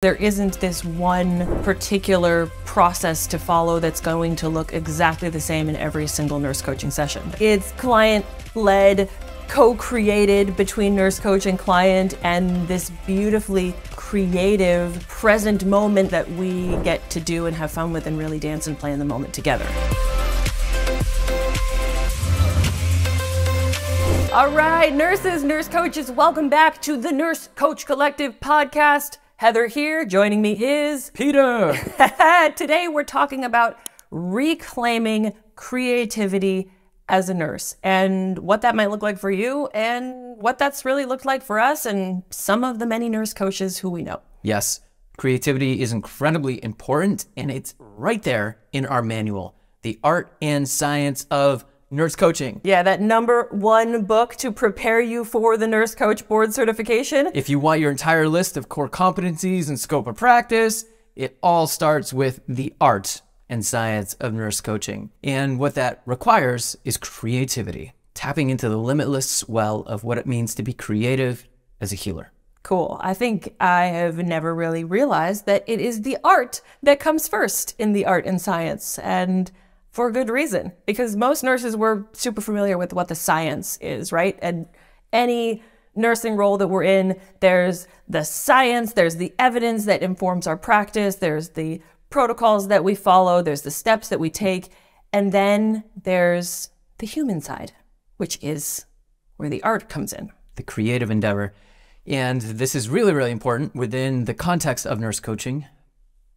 There isn't this one particular process to follow that's going to look exactly the same in every single nurse coaching session. It's client led, co created between nurse coach and client, and this beautifully creative present moment that we get to do and have fun with and really dance and play in the moment together. All right, nurses, nurse coaches, welcome back to the Nurse Coach Collective podcast. Heather here. Joining me is Peter. Today we're talking about reclaiming creativity as a nurse and what that might look like for you and what that's really looked like for us and some of the many nurse coaches who we know. Yes, creativity is incredibly important and it's right there in our manual The Art and Science of Nurse Coaching. Yeah, that number one book to prepare you for the Nurse Coach Board certification. If you want your entire list of core competencies and scope of practice, it all starts with the art and science of nurse coaching. And what that requires is creativity, tapping into the limitless well of what it means to be creative as a healer. Cool. I think I have never really realized that it is the art that comes first in the art and science. And for good reason, because most nurses were super familiar with what the science is, right? And any nursing role that we're in, there's the science, there's the evidence that informs our practice, there's the protocols that we follow, there's the steps that we take, and then there's the human side, which is where the art comes in. The creative endeavor. And this is really, really important within the context of nurse coaching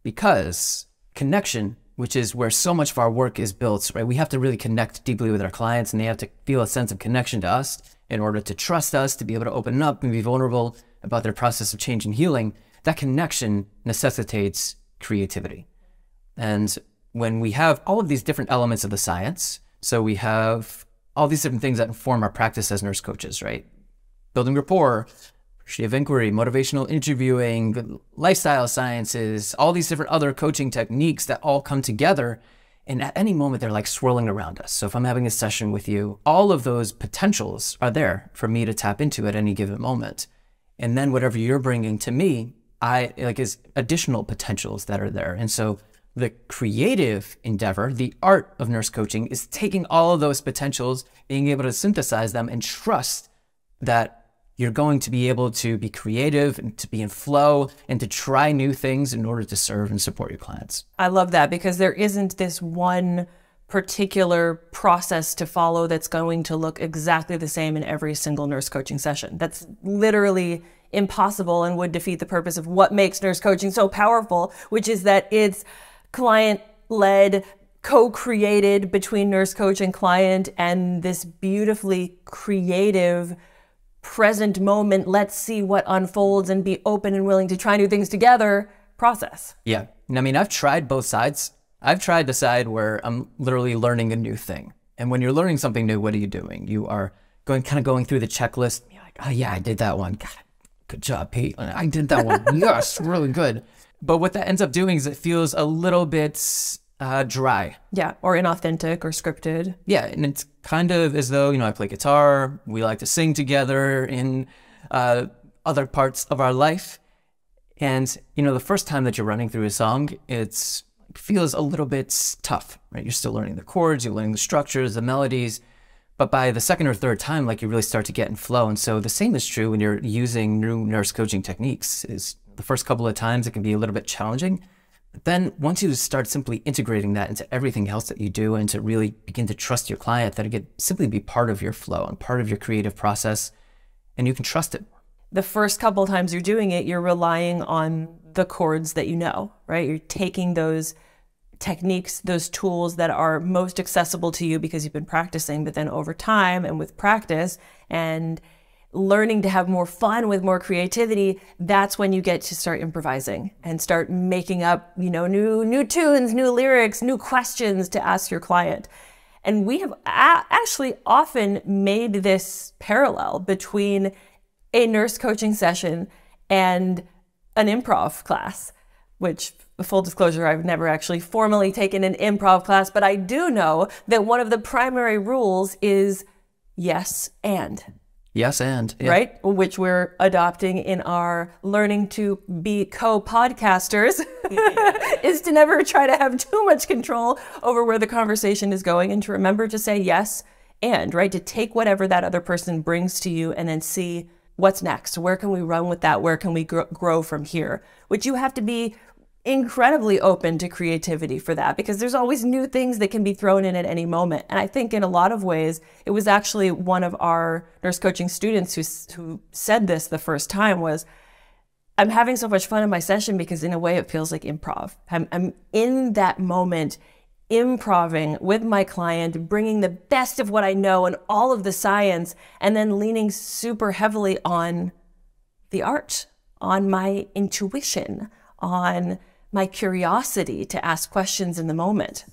because connection which is where so much of our work is built, right? We have to really connect deeply with our clients and they have to feel a sense of connection to us in order to trust us, to be able to open up and be vulnerable about their process of change and healing. That connection necessitates creativity. And when we have all of these different elements of the science, so we have all these different things that inform our practice as nurse coaches, right? Building rapport, appreciative inquiry, motivational interviewing, lifestyle sciences, all these different other coaching techniques that all come together. And at any moment, they're like swirling around us. So if I'm having a session with you, all of those potentials are there for me to tap into at any given moment. And then whatever you're bringing to me, I like is additional potentials that are there. And so the creative endeavor, the art of nurse coaching is taking all of those potentials, being able to synthesize them and trust that you're going to be able to be creative and to be in flow and to try new things in order to serve and support your clients. I love that because there isn't this one particular process to follow that's going to look exactly the same in every single nurse coaching session. That's literally impossible and would defeat the purpose of what makes nurse coaching so powerful, which is that it's client led, co created between nurse coach and client, and this beautifully creative present moment, let's see what unfolds and be open and willing to try new things together process. Yeah. And I mean, I've tried both sides. I've tried the side where I'm literally learning a new thing. And when you're learning something new, what are you doing? You are going kind of going through the checklist. You're like, oh yeah, I did that one. God, good job, Pete. I did that one. yes, really good. But what that ends up doing is it feels a little bit uh, dry. Yeah, or inauthentic or scripted. Yeah, and it's kind of as though, you know, I play guitar, we like to sing together in uh, other parts of our life. And, you know, the first time that you're running through a song, it's it feels a little bit tough, right? You're still learning the chords, you're learning the structures, the melodies. But by the second or third time, like you really start to get in flow. And so the same is true when you're using new nurse coaching techniques is the first couple of times it can be a little bit challenging then once you start simply integrating that into everything else that you do and to really begin to trust your client, that it could simply be part of your flow and part of your creative process, and you can trust it. The first couple times you're doing it, you're relying on the chords that you know, right? You're taking those techniques, those tools that are most accessible to you because you've been practicing, but then over time and with practice and learning to have more fun with more creativity, that's when you get to start improvising and start making up, you know, new new tunes, new lyrics, new questions to ask your client. And we have actually often made this parallel between a nurse coaching session and an improv class, which full disclosure, I've never actually formally taken an improv class, but I do know that one of the primary rules is yes and Yes, and yeah. right? Which we're adopting in our learning to be co podcasters, is to never try to have too much control over where the conversation is going and to remember to say yes and, right? To take whatever that other person brings to you and then see what's next. Where can we run with that? Where can we gr- grow from here? Which you have to be incredibly open to creativity for that because there's always new things that can be thrown in at any moment. And I think in a lot of ways, it was actually one of our nurse coaching students who, who said this the first time was, I'm having so much fun in my session because in a way it feels like improv. I'm, I'm in that moment improving with my client, bringing the best of what I know and all of the science, and then leaning super heavily on the art, on my intuition, on my curiosity to ask questions in the moment.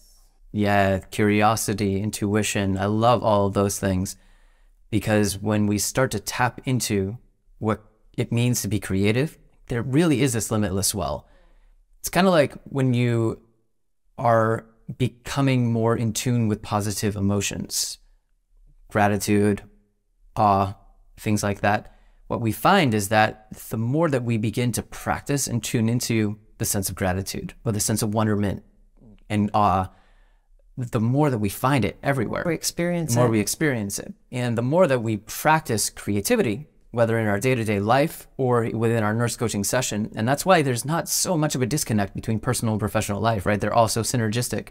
Yeah, curiosity, intuition. I love all of those things because when we start to tap into what it means to be creative, there really is this limitless well. It's kind of like when you are becoming more in tune with positive emotions, gratitude, awe, things like that. What we find is that the more that we begin to practice and tune into the sense of gratitude or the sense of wonderment and awe, the more that we find it everywhere. We experience the more it. we experience it. And the more that we practice creativity, whether in our day to day life or within our nurse coaching session. And that's why there's not so much of a disconnect between personal and professional life, right? They're also synergistic.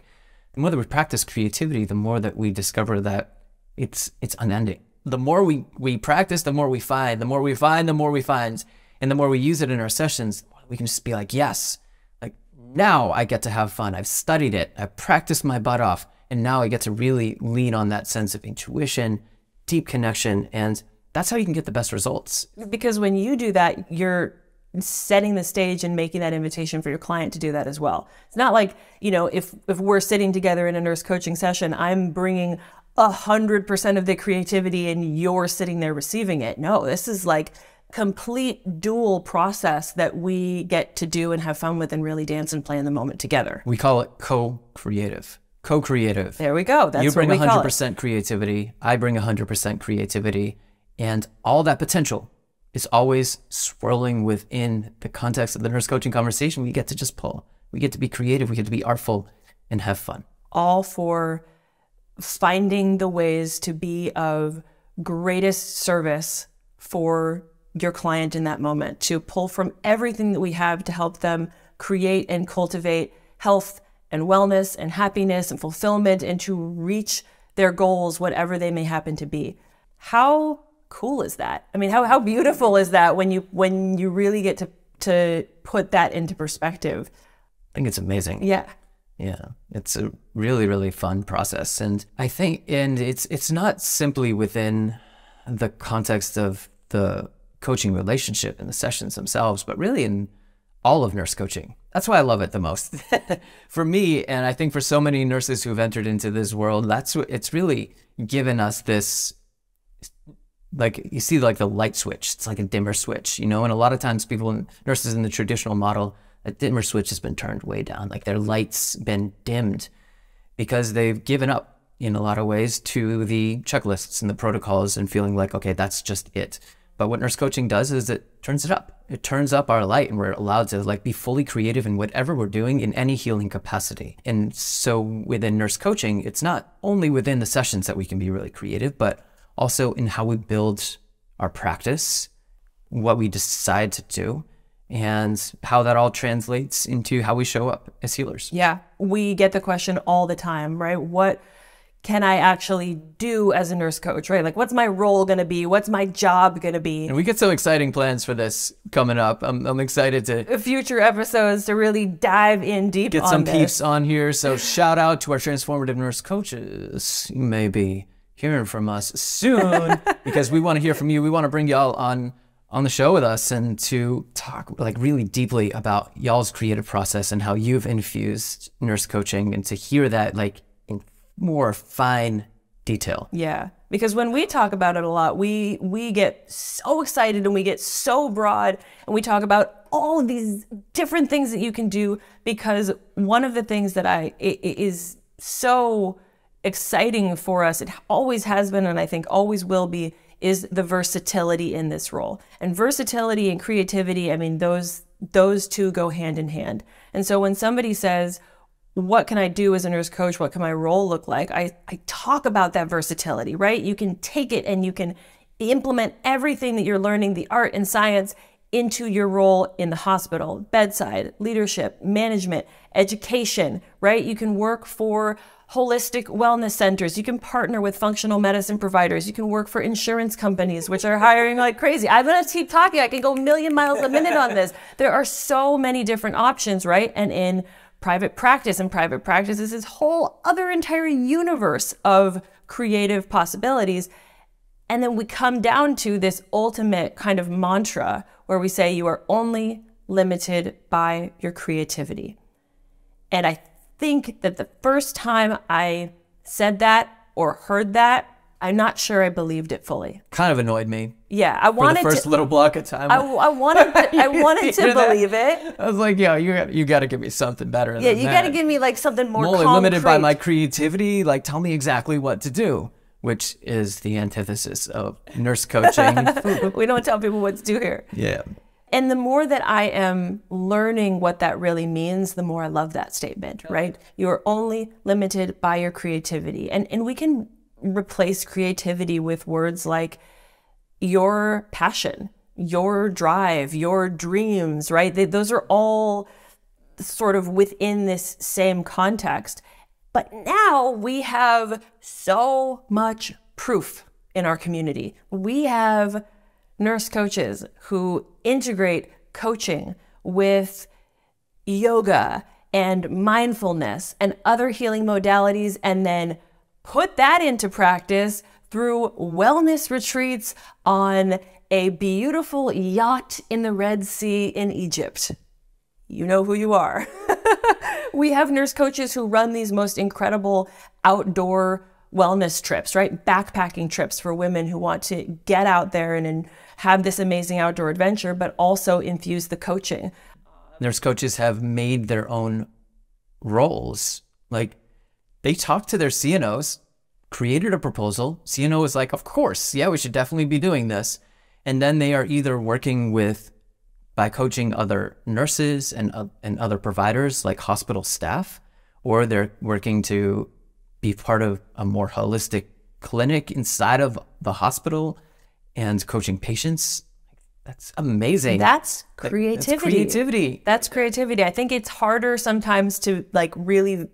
The more that we practice creativity, the more that we discover that it's it's unending. The more we, we practice, the more we find. The more we find, the more we find. And the more we use it in our sessions, we can just be like, yes, like now I get to have fun. I've studied it. I've practiced my butt off. And now I get to really lean on that sense of intuition, deep connection, and that's how you can get the best results. Because when you do that, you're setting the stage and making that invitation for your client to do that as well. It's not like, you know, if if we're sitting together in a nurse coaching session, I'm bringing a hundred percent of the creativity and you're sitting there receiving it. No, this is like complete dual process that we get to do and have fun with and really dance and play in the moment together. We call it co-creative. Co-creative. There we go. That's you bring what we call it. 100% creativity. I bring 100% creativity. And all that potential is always swirling within the context of the nurse coaching conversation. We get to just pull. We get to be creative. We get to be artful and have fun. all for finding the ways to be of greatest service for your client in that moment, to pull from everything that we have to help them create and cultivate health and wellness and happiness and fulfillment and to reach their goals, whatever they may happen to be. How cool is that? I mean, how, how beautiful is that when you when you really get to to put that into perspective? I think it's amazing. Yeah. Yeah, it's a really really fun process, and I think, and it's it's not simply within the context of the coaching relationship and the sessions themselves, but really in all of nurse coaching. That's why I love it the most. for me, and I think for so many nurses who've entered into this world, that's what it's really given us this like you see like the light switch it's like a dimmer switch you know and a lot of times people nurses in the traditional model a dimmer switch has been turned way down like their lights been dimmed because they've given up in a lot of ways to the checklists and the protocols and feeling like okay that's just it but what nurse coaching does is it turns it up it turns up our light and we're allowed to like be fully creative in whatever we're doing in any healing capacity and so within nurse coaching it's not only within the sessions that we can be really creative but also in how we build our practice, what we decide to do, and how that all translates into how we show up as healers. Yeah, we get the question all the time, right? What can I actually do as a nurse coach, right? Like, what's my role going to be? What's my job going to be? And we get some exciting plans for this coming up. I'm, I'm excited to Future episodes to really dive in deep get on some this. peeps on here. So shout out to our transformative nurse coaches. You may be hearing from us soon because we want to hear from you. We want to bring y'all on on the show with us and to talk like really deeply about y'all's creative process and how you've infused nurse coaching and to hear that like more fine detail. Yeah, because when we talk about it a lot, we we get so excited and we get so broad and we talk about all of these different things that you can do because one of the things that I i- i- is so exciting for us, it always has been and I think always will be is the versatility in this role. And versatility and creativity, I mean, those those two go hand in hand. And so when somebody says, what can I do as a nurse coach? What can my role look like? I, I talk about that versatility, right? You can take it and you can implement everything that you're learning, the art and science, into your role in the hospital, bedside, leadership, management, education, right? You can work for holistic wellness centers. You can partner with functional medicine providers. You can work for insurance companies, which are hiring like crazy. I'm going to keep talking. I can go a million miles a minute on this. There are so many different options, right? And in private practice, and private practice is this whole other entire universe of creative possibilities. And then we come down to this ultimate kind of mantra where we say you are only limited by your creativity. And I think that the first time I said that or heard that, I'm not sure I believed it fully. Kind of annoyed me. Yeah, I wanted for the first to, little block of time. I, I wanted to, I wanted to believe it. I was like, yeah, you got, you got to give me something better. Yeah, you got to give me like something more. I'm only concrete. limited by my creativity. Like, tell me exactly what to do, which is the antithesis of nurse coaching. we don't tell people what to do here. yeah. And the more that I am learning what that really means, the more I love that statement, right? You're only limited by your creativity. And and we can replace creativity with words like your passion, your drive, your dreams, right? They, those are all sort of within this same context. But now we have so much proof in our community. We have nurse coaches who integrate coaching with yoga and mindfulness and other healing modalities and then put that into practice through wellness retreats on a beautiful yacht in the Red Sea in Egypt. You know who you are. we have nurse coaches who run these most incredible outdoor wellness trips, right? Backpacking trips for women who want to get out there and, and have this amazing outdoor adventure, but also infuse the coaching. Nurse coaches have made their own roles. Like they talked to their CNOs, created a proposal. CNO was like, of course, yeah, we should definitely be doing this. And then they are either working with by coaching other nurses and, uh, and other providers like hospital staff, or they're working to be part of a more holistic clinic inside of the hospital and coaching patients. That's amazing. That's creativity. That's creativity. That's creativity. I think it's harder sometimes to like really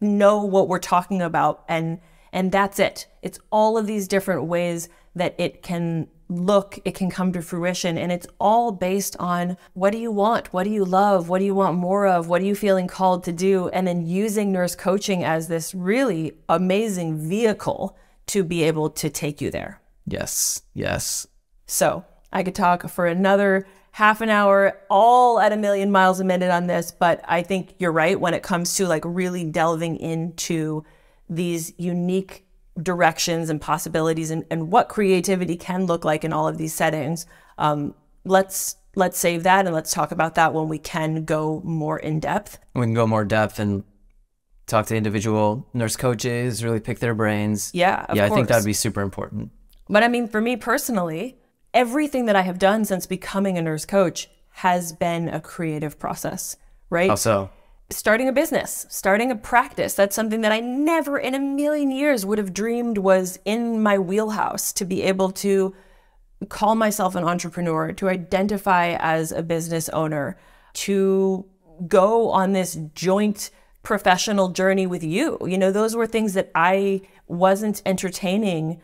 know what we're talking about and and that's it. It's all of these different ways that it can look, it can come to fruition. And it's all based on what do you want? What do you love? What do you want more of? What are you feeling called to do? And then using nurse coaching as this really amazing vehicle to be able to take you there. Yes, yes. So I could talk for another half an hour, all at a million miles a minute on this, but I think you're right when it comes to like really delving into these unique directions and possibilities and, and what creativity can look like in all of these settings. Um, let's let's save that and let's talk about that when we can go more in depth. We can go more depth and talk to individual nurse coaches, really pick their brains. Yeah, yeah, course. I think that'd be super important. But I mean, for me personally, everything that I have done since becoming a nurse coach has been a creative process, right? Also, starting a business, starting a practice. That's something that I never in a million years would have dreamed was in my wheelhouse to be able to call myself an entrepreneur, to identify as a business owner, to go on this joint professional journey with you. You know, those were things that I wasn't entertaining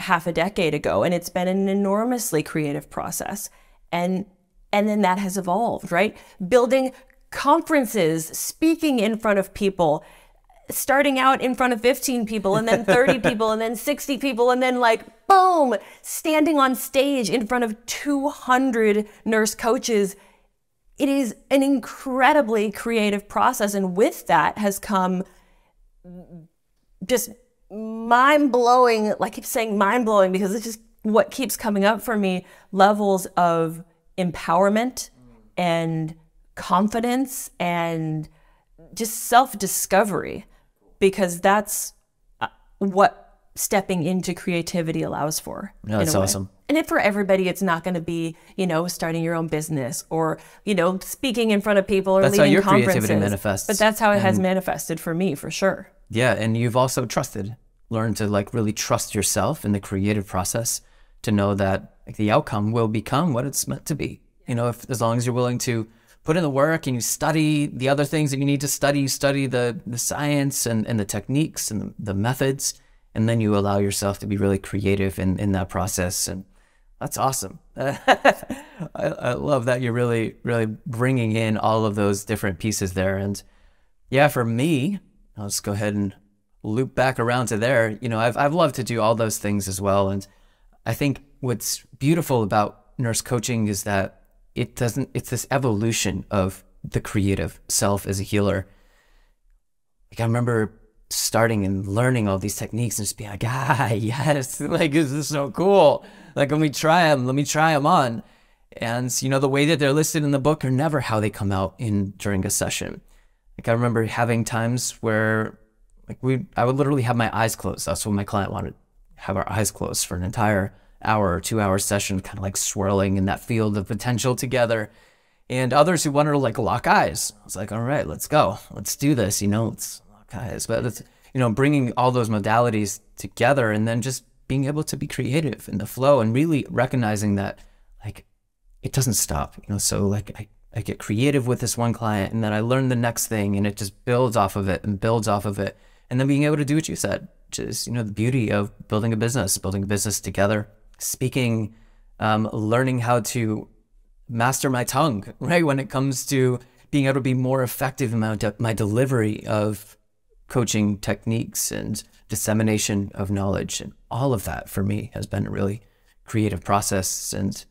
half a decade ago and it's been an enormously creative process. And and then that has evolved, right? Building conferences, speaking in front of people, starting out in front of 15 people and then 30 people and then 60 people and then like boom, standing on stage in front of 200 nurse coaches. It is an incredibly creative process. And with that has come just mind blowing, like I keep saying mind blowing because it's just what keeps coming up for me levels of empowerment and confidence and just self discovery because that's uh, what stepping into creativity allows for. Yeah, that's awesome. And if for everybody, it's not going to be, you know, starting your own business or, you know, speaking in front of people or That's how leading your conferences. creativity manifests. But that's how it has manifested for me, for sure. Yeah, and you've also trusted, learned to like really trust yourself in the creative process to know that like, the outcome will become what it's meant to be. You know, if as long as you're willing to put in the work and you study the other things that you need to study, you study the the science and, and the techniques and the, the methods, and then you allow yourself to be really creative in, in that process. And that's awesome. I, I love that you're really, really bringing in all of those different pieces there. And yeah, for me, Just go ahead and loop back around to there. You know, I've, I've loved to do all those things as well. And I think what's beautiful about nurse coaching is that it doesn't, it's this evolution of the creative self as a healer. Like I remember starting and learning all these techniques and just being like, ah, yes, like this is so cool. Like let me try them, let me try them on. And you know the way that they're listed in the book are never how they come out in during a session. Like I remember having times where like we I would literally have my eyes closed. That's what my client wanted. Have our eyes closed for an entire hour or two hour session, kind of like swirling in that field of potential together. And others who wanted to like lock eyes. I was like, all right, let's go. Let's do this. You know, let's lock eyes. But it's, you know, bringing all those modalities together and then just being able to be creative in the flow and really recognizing that like it doesn't stop. You know, so like I, I get creative with this one client and then I learn the next thing and it just builds off of it and builds off of it. And then being able to do what you said, which is, you know, the beauty of building a business, building a business together, speaking, um, learning how to master my tongue, right? When it comes to being able to be more effective in my, de- my delivery of coaching techniques and dissemination of knowledge. And all of that for me has been a really creative process and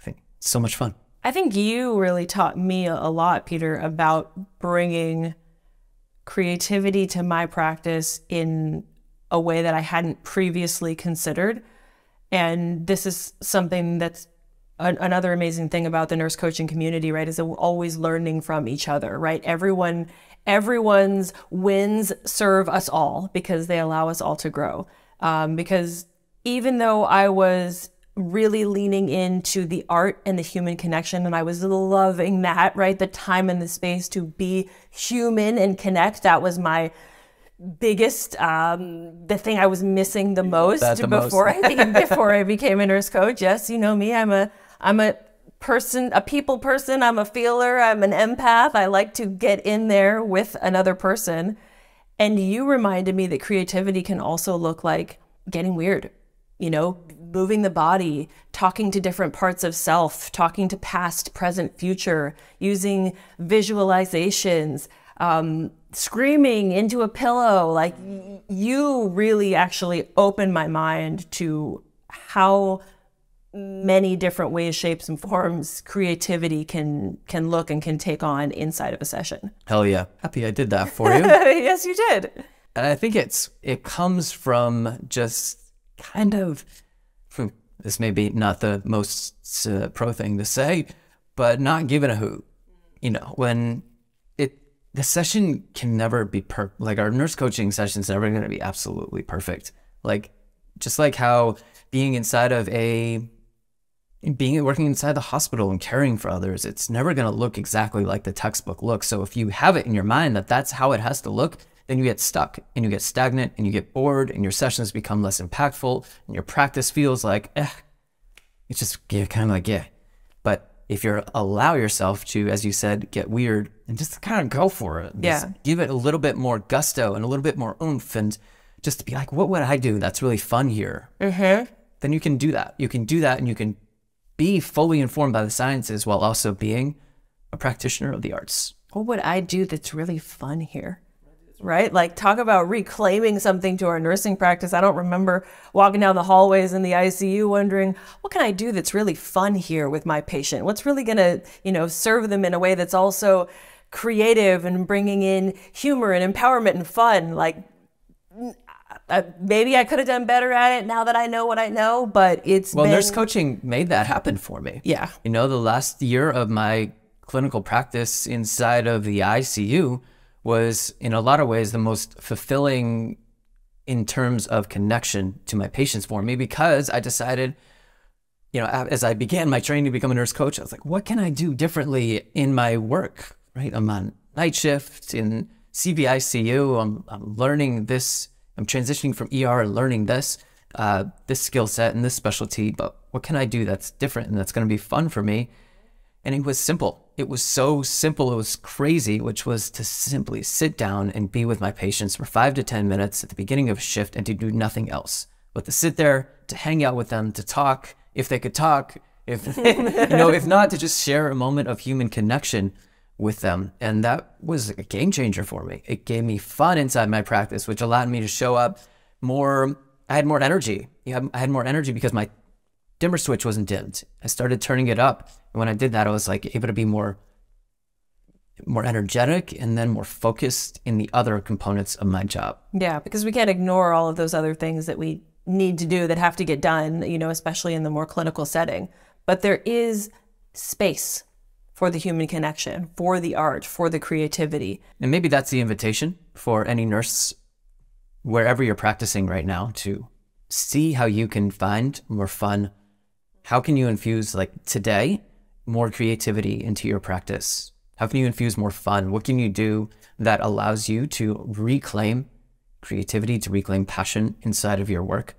I think so much fun. I think you really taught me a lot, Peter, about bringing creativity to my practice in a way that I hadn't previously considered. And this is something that's an, another amazing thing about the nurse coaching community, right? Is that we're always learning from each other, right? Everyone, everyone's wins serve us all because they allow us all to grow. Um, because even though I was really leaning into the art and the human connection. And I was loving that, right? The time and the space to be human and connect. That was my biggest, um, the thing I was missing the most the before most. I became, before I became a nurse coach. Yes, you know me. I'm a, I'm a person, a people person. I'm a feeler. I'm an empath. I like to get in there with another person. And you reminded me that creativity can also look like getting weird, you know, moving the body, talking to different parts of self, talking to past, present, future, using visualizations, um, screaming into a pillow. Like you really actually opened my mind to how many different ways, shapes, and forms creativity can can look and can take on inside of a session. Hell yeah. Happy I did that for you. yes, you did. And I think it's it comes from just kind of this may be not the most uh, pro thing to say, but not giving a hoot. You know, when it the session can never be per like our nurse coaching session's never going to be absolutely perfect. Like just like how being inside of a being working inside the hospital and caring for others, it's never going to look exactly like the textbook looks. So if you have it in your mind that that's how it has to look, then you get stuck and you get stagnant and you get bored and your sessions become less impactful and your practice feels like, eh, it's just kind of like, yeah. But if you allow yourself to, as you said, get weird and just kind of go for it, just Yeah. give it a little bit more gusto and a little bit more oomph and just to be like, what would I do that's really fun here? Mm-hmm. Then you can do that. You can do that and you can be fully informed by the sciences while also being a practitioner of the arts. What would I do that's really fun here? Right? Like, talk about reclaiming something to our nursing practice. I don't remember walking down the hallways in the ICU wondering, what can I do that's really fun here with my patient? What's really going to, you know, serve them in a way that's also creative and bringing in humor and empowerment and fun? Like, uh, maybe I could have done better at it now that I know what I know, but it's Well, been, nurse coaching made that happen for me. Yeah. You know, the last year of my clinical practice inside of the ICU was, in a lot of ways, the most fulfilling in terms of connection to my patients for me because I decided, you know, as I began my training to become a nurse coach, I was like, what can I do differently in my work? Right? I'm on night shift in CVICU. I'm, I'm learning this. I'm transitioning from ER and learning this, uh, this skill set and this specialty. But what can I do that's different and that's going to be fun for me? And it was simple. It was so simple. It was crazy, which was to simply sit down and be with my patients for five to 10 minutes at the beginning of a shift and to do nothing else but to sit there, to hang out with them, to talk if they could talk, if, you know, if not, to just share a moment of human connection with them. And that was a game changer for me. It gave me fun inside my practice, which allowed me to show up more. I had more energy. I had more energy because my dimmer switch wasn't dimmed. I started turning it up. And when I did that, I was like able to be more more energetic and then more focused in the other components of my job. Yeah, because we can't ignore all of those other things that we need to do that have to get done, you know, especially in the more clinical setting. But there is space for the human connection, for the art, for the creativity. And maybe that's the invitation for any nurse, wherever you're practicing right now, to see how you can find more fun. How can you infuse, like today, more creativity into your practice? How can you infuse more fun? What can you do that allows you to reclaim creativity, to reclaim passion inside of your work?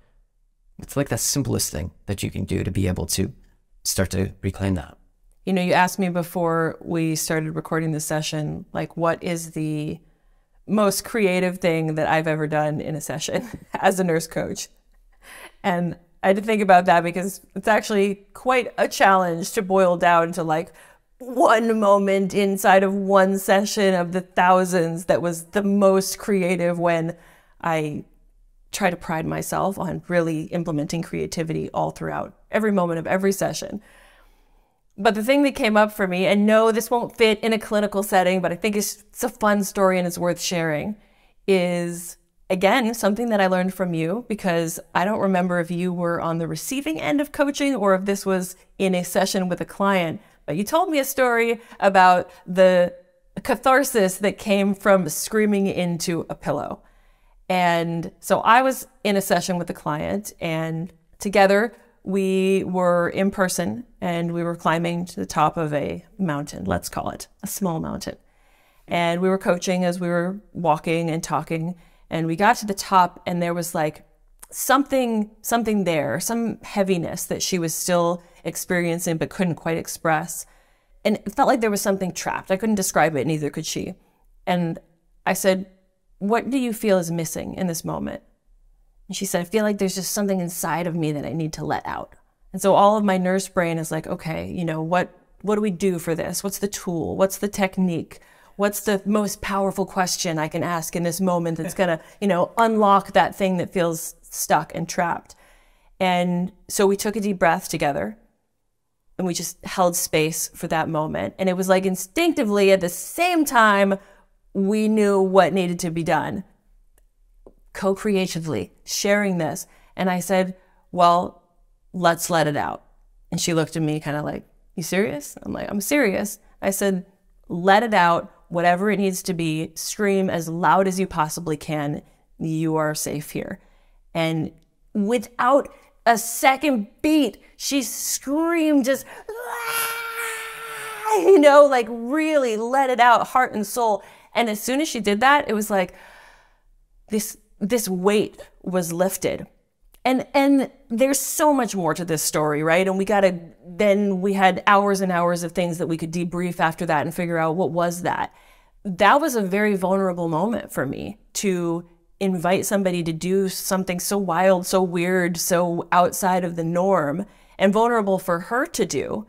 It's like the simplest thing that you can do to be able to start to reclaim that you know, you asked me before we started recording the session, like, what is the most creative thing that I've ever done in a session as a nurse coach? And I had to think about that because it's actually quite a challenge to boil down to like one moment inside of one session of the thousands that was the most creative when I try to pride myself on really implementing creativity all throughout every moment of every session. But the thing that came up for me, and no, this won't fit in a clinical setting, but I think it's, it's a fun story and it's worth sharing, is again something that I learned from you because I don't remember if you were on the receiving end of coaching or if this was in a session with a client. But you told me a story about the catharsis that came from screaming into a pillow. And so I was in a session with a client, and together we were in person and we were climbing to the top of a mountain, let's call it a small mountain. And we were coaching as we were walking and talking. And we got to the top and there was like something, something there, some heaviness that she was still experiencing but couldn't quite express. And it felt like there was something trapped. I couldn't describe it, neither could she. And I said, What do you feel is missing in this moment? And she said, I feel like there's just something inside of me that I need to let out. And so all of my nurse brain is like, okay, you know, what what do we do for this? What's the tool? What's the technique? What's the most powerful question I can ask in this moment that's going to, you know, unlock that thing that feels stuck and trapped? And so we took a deep breath together and we just held space for that moment. And it was like instinctively at the same time, we knew what needed to be done co creatively, sharing this. And I said, Well, let's let it out. And she looked at me kind of like, You serious? I'm like, I'm serious. I said, Let it out, whatever it needs to be, scream as loud as you possibly can. You are safe here. And without a second beat, she screamed just, ah! you know, like really let it out, heart and soul. And as soon as she did that, it was like this this weight was lifted. And and there's so much more to this story, right? And we got to then we had hours and hours of things that we could debrief after that and figure out what was that. That was a very vulnerable moment for me to invite somebody to do something so wild, so weird, so outside of the norm and vulnerable for her to do.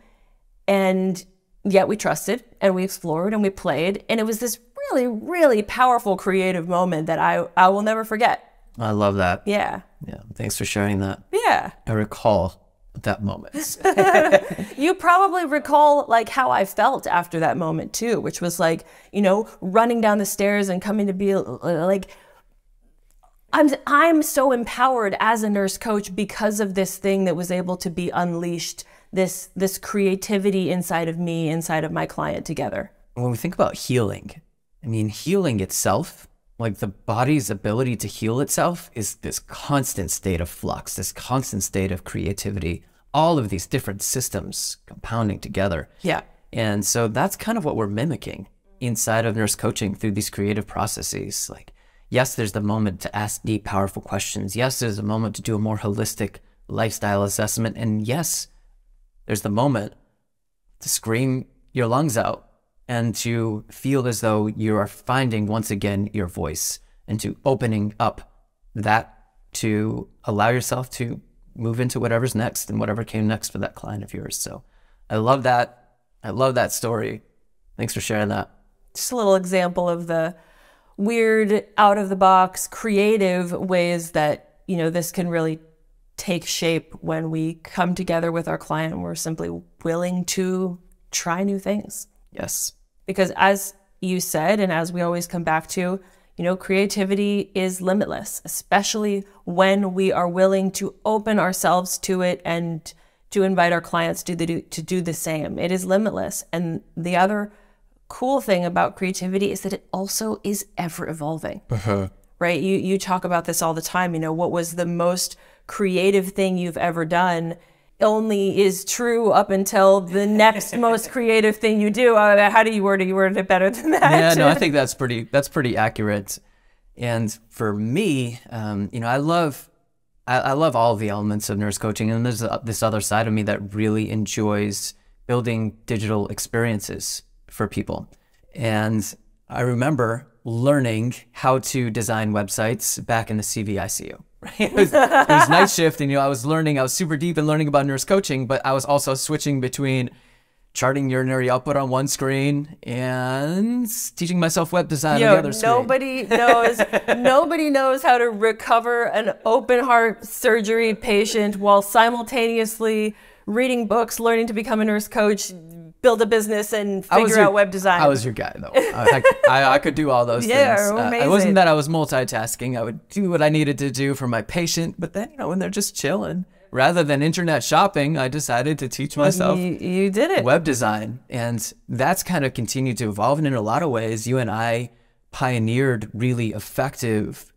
And yet we trusted and we explored and we played and it was this really, really powerful creative moment that I, I will never forget. I love that. Yeah. Yeah. Thanks for sharing that. Yeah. I recall that moment. you probably recall like how I felt after that moment too, which was like, you know, running down the stairs and coming to be like I'm I'm so empowered as a nurse coach because of this thing that was able to be unleashed, this this creativity inside of me, inside of my client together. When we think about healing, I mean, healing itself like the body's ability to heal itself is this constant state of flux, this constant state of creativity, all of these different systems compounding together. Yeah. And so that's kind of what we're mimicking inside of nurse coaching through these creative processes. Like, yes, there's the moment to ask deep, powerful questions. Yes, there's a moment to do a more holistic lifestyle assessment. And yes, there's the moment to scream your lungs out and to feel as though you are finding once again your voice and to opening up that to allow yourself to move into whatever's next and whatever came next for that client of yours. So I love that. I love that story. Thanks for sharing that. Just a little example of the weird, out of the box, creative ways that, you know, this can really take shape when we come together with our client and we're simply willing to try new things. Yes. Because as you said, and as we always come back to, you know, creativity is limitless, especially when we are willing to open ourselves to it and to invite our clients to, the, to do the same. It is limitless. And the other cool thing about creativity is that it also is ever evolving. Uh-huh. Right? You you talk about this all the time, you know, what was the most creative thing you've ever done? Only is true up until the next most creative thing you do. Uh, how do you word it? You worded it better than that. Yeah, no, I think that's pretty. That's pretty accurate. And for me, um, you know, I love, I, I, love all the elements of nurse coaching, and there's a, this other side of me that really enjoys building digital experiences for people. And I remember learning how to design websites back in the CVICU. Right? It was, it was night shift, and you know, I was learning. I was super deep in learning about nurse coaching, but I was also switching between charting urinary output on one screen and teaching myself web design Yo, on the other screen. Nobody knows nobody knows how to recover an open heart surgery patient while simultaneously reading books, learning to become a nurse coach, build a business and figure your, out web design. I was your guy though. I, I, I could do all those yeah, things. Amazing. Uh, it wasn't that I was multitasking. I would do what I needed to do for my patient, but then you know when they're just chilling, rather than internet shopping, I decided to teach myself. You, you did it. Web design, and that's kind of continued to evolve. And in a lot of ways, you and I pioneered really effective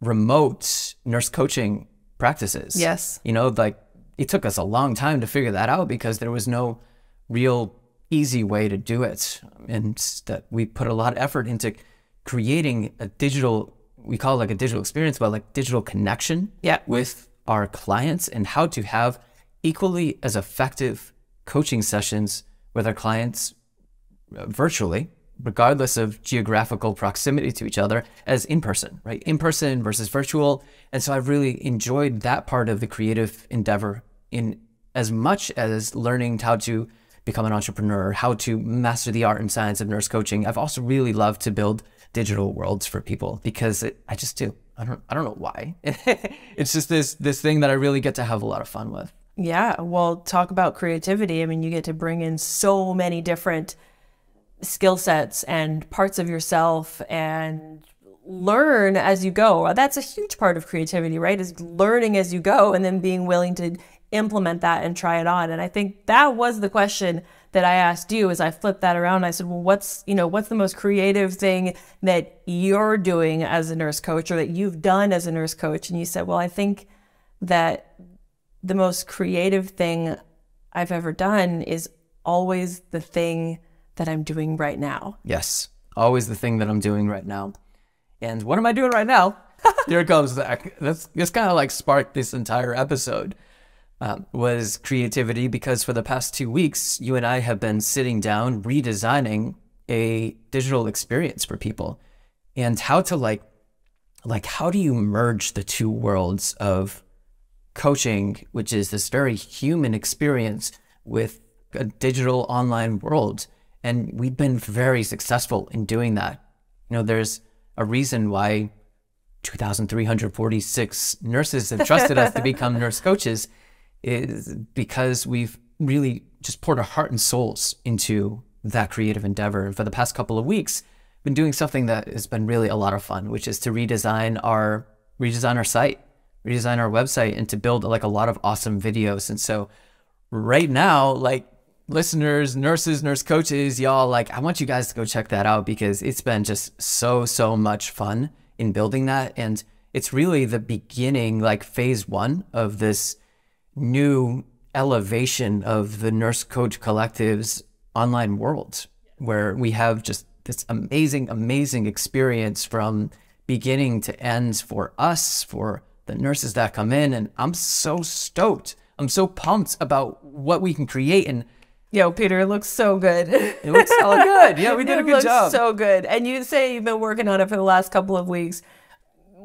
remote nurse coaching practices. Yes. You know, like it took us a long time to figure that out because there was no real easy way to do it. And that we put a lot of effort into creating a digital, we call it like a digital experience, but like digital connection yeah. with our clients and how to have equally as effective coaching sessions with our clients uh, virtually, regardless of geographical proximity to each other, as in person, right? In person versus virtual. And so I've really enjoyed that part of the creative endeavor in as much as learning how to become an entrepreneur, how to master the art and science of nurse coaching. I've also really loved to build digital worlds for people because it, I just do. I don't I don't know why. it's just this this thing that I really get to have a lot of fun with. Yeah, well, talk about creativity. I mean, you get to bring in so many different skill sets and parts of yourself and learn as you go. That's a huge part of creativity, right? Is learning as you go and then being willing to implement that and try it on. And I think that was the question that I asked you as I flipped that around. I said, well, what's, you know, what's the most creative thing that you're doing as a nurse coach or that you've done as a nurse coach? And you said, well, I think that the most creative thing I've ever done is always the thing that I'm doing right now. Yes. Always the thing that I'm doing right now. And what am I doing right now? Here comes Zach. That's, that's kind of like sparked this entire episode um, was creativity because for the past two weeks, you and I have been sitting down redesigning a digital experience for people and how to like, like, how do you merge the two worlds of coaching, which is this very human experience with a digital online world. And we've been very successful in doing that. You know, there's a reason why 2,346 nurses have trusted us to become nurse coaches is because we've really just poured our heart and souls into that creative endeavor. And for the past couple of weeks, been doing something that has been really a lot of fun, which is to redesign our redesign our site, redesign our website, and to build like a lot of awesome videos. And so right now, like listeners, nurses, nurse coaches, y'all, like, I want you guys to go check that out because it's been just so, so much fun in building that. And it's really the beginning, like phase one of this new elevation of the Nurse Coach Collective's online world, where we have just this amazing, amazing experience from beginning to end for us, for the nurses that come in. And I'm so stoked. I'm so pumped about what we can create. And Yo, Peter, it looks so good. it looks so good. Yeah, we did it a good looks job. So good. And you say you've been working on it for the last couple of weeks.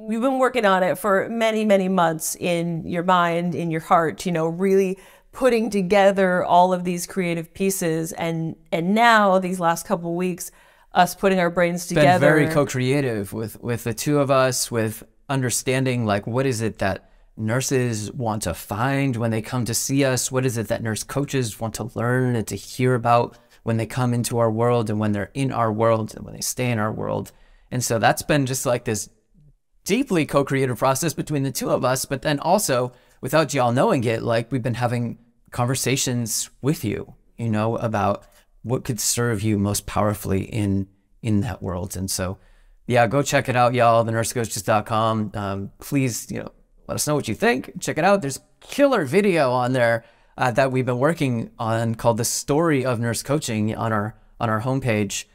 We've been working on it for many, many months in your mind, in your heart, you know, really putting together all of these creative pieces. And and now these last couple of weeks, us putting our brains together. Been very co-creative with with the two of us, with understanding like what is it that nurses want to find when they come to see us? What is it that nurse coaches want to learn and to hear about when they come into our world and when they're in our world and when they stay in our world? And so that's been just like this deeply co-creative process between the two of us, but then also without y'all knowing it, like we've been having conversations with you, you know, about what could serve you most powerfully in in that world. And so yeah, go check it out, y'all, thenursecoaches.com. Um, please, you know, let us know what you think. Check it out. There's killer video on there uh, that we've been working on called "The Story of Nurse Coaching" on our on our homepage,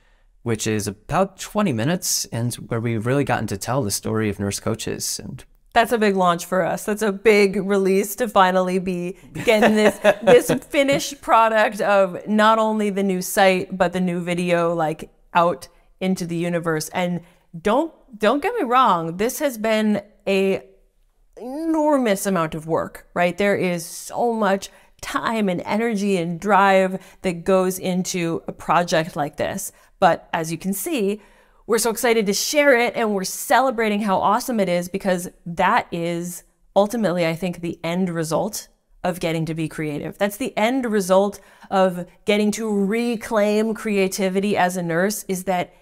which is about 20 minutes, and where we've really gotten to tell the story of nurse coaches and. That's a big launch for us. That's a big release to finally be getting this this finished product of not only the new site but the new video like out into the universe. And don't don't get me wrong, this has been a enormous amount of work, right? There is so much time and energy and drive that goes into a project like this. But as you can see, we're so excited to share it and we're celebrating how awesome it is because that is ultimately, I think, the end result of getting to be creative. That's the end result of getting to reclaim creativity as a nurse is that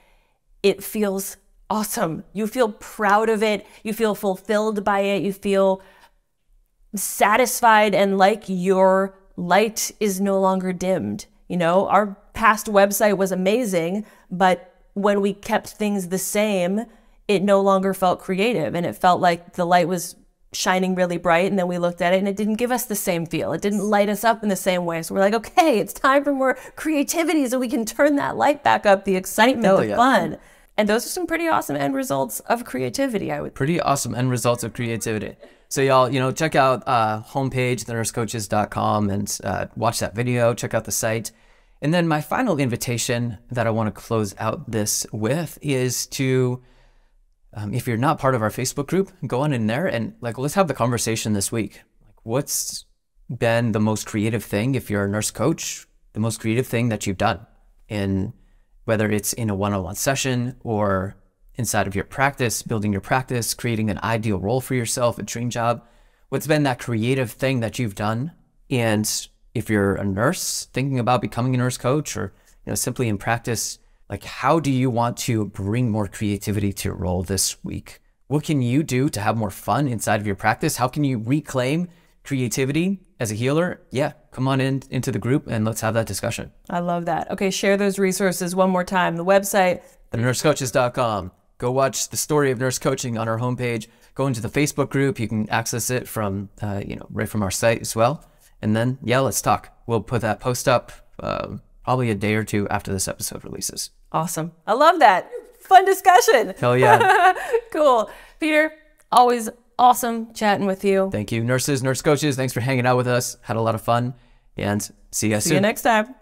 it feels awesome. You feel proud of it. You feel fulfilled by it. You feel satisfied and like your light is no longer dimmed. You know, our past website was amazing, but when we kept things the same, it no longer felt creative and it felt like the light was shining really bright and then we looked at it and it didn't give us the same feel. It didn't light us up in the same way. So we're like, okay, it's time for more creativity so we can turn that light back up, the excitement, Hell the yeah. fun. And those are some pretty awesome end results of creativity, I would pretty awesome end results of creativity. So y'all, you know, check out uh, homepage thenursecoaches.com and uh, watch that video. Check out the site. And then my final invitation that I want to close out this with is to, um, if you're not part of our Facebook group, go on in there and like let's have the conversation this week. Like, what's been the most creative thing if you're a nurse coach? The most creative thing that you've done in whether it's in a one-on-one session or inside of your practice, building your practice, creating an ideal role for yourself, a dream job. What's been that creative thing that you've done? And if you're a nurse thinking about becoming a nurse coach or you know simply in practice, like how do you want to bring more creativity to your role this week? What can you do to have more fun inside of your practice? How can you reclaim creativity as a healer? Yeah, come on in into the group and let's have that discussion. I love that. Okay, share those resources one more time. The website, thenursecoaches.com. Go watch the story of nurse coaching on our homepage. Go into the Facebook group. You can access it from, uh, you know, right from our site as well. And then, yeah, let's talk. We'll put that post up um, probably a day or two after this episode releases. awesome. I love that. Fun discussion. Hell yeah. cool. Peter, always awesome chatting with you. Thank you, nurses, nurse coaches. Thanks for hanging out with us. Had a lot of fun. And see you guys See soon. you next time.